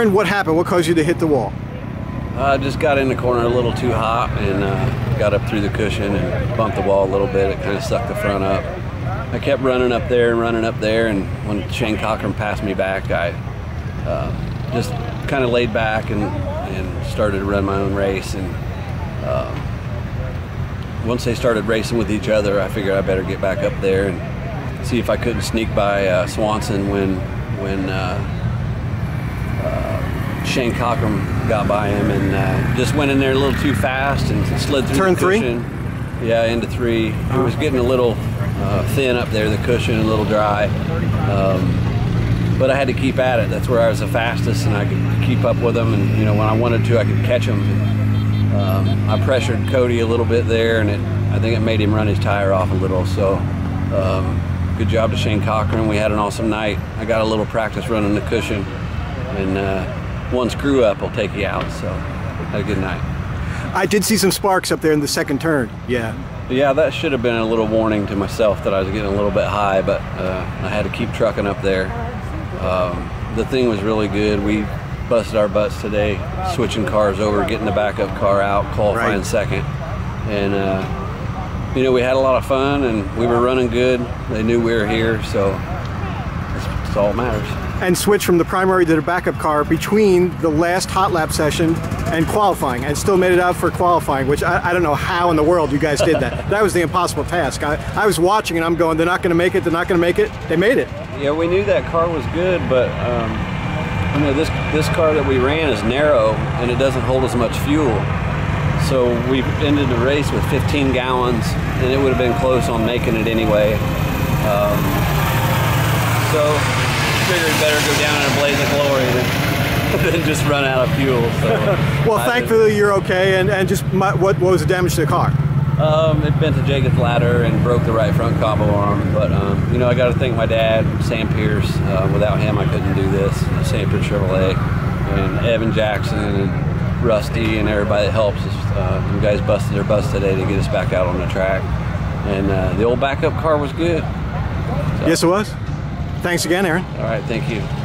then what happened? What caused you to hit the wall? I just got in the corner a little too hot and uh, got up through the cushion and bumped the wall a little bit. It kind of sucked the front up. I kept running up there and running up there, and when Shane Cockrum passed me back, I uh, just kind of laid back and, and started to run my own race. And um, once they started racing with each other, I figured I better get back up there and see if I couldn't sneak by uh, Swanson when when uh, uh, Shane Cockrum got by him and uh, just went in there a little too fast and slid through Turn the three? cushion. Yeah, into three. It was getting a little uh, thin up there, the cushion, a little dry. Um, but I had to keep at it. That's where I was the fastest, and I could keep up with them. And you know, when I wanted to, I could catch them. Um, I pressured Kody a little bit there, and it, I think it made him run his tire off a little. So, um, good job to Shane Cockrum. We had an awesome night. I got a little practice running the cushion, and uh, one screw up will take you out. So, had a good night. I did see some sparks up there in the second turn. Yeah. Yeah, that should have been a little warning to myself that I was getting a little bit high, but uh, I had to keep trucking up there. Um, the thing was really good. We busted our butts today, switching cars over, getting the backup car out, qualifying Right. second, and uh, you know we had a lot of fun and we were running good. They knew we were here, so that's, that's all that matters. And switch from the primary to the backup car between the last hot lap session and qualifying, and still made it out for qualifying, which I, I don't know how in the world you guys did that. that was the impossible task. I, I was watching and I'm going, they're not going to make it, they're not going to make it. They made it. Yeah, we knew that car was good, but um, you know this this car that we ran is narrow and it doesn't hold as much fuel. So we ended the race with 15 gallons, and it would have been close on making it anyway. Um, so figured better go down in a blaze of glory than, than just run out of fuel. So Well, I thankfully you're okay, and, and just my, what, what was the damage to the car? Um, it bent the Jacob's ladder and broke the right front combo arm. But um, you know, I got to thank my dad, Sam Pierce. Uh, without him, I couldn't do this. Sam Pierce Chevrolet and Evan Jackson and Rusty and everybody that helps us. Uh, you guys busted their butts today to get us back out on the track. And uh, the old backup car was good. Yes, it was. Thanks again, Aaron. All right, thank you.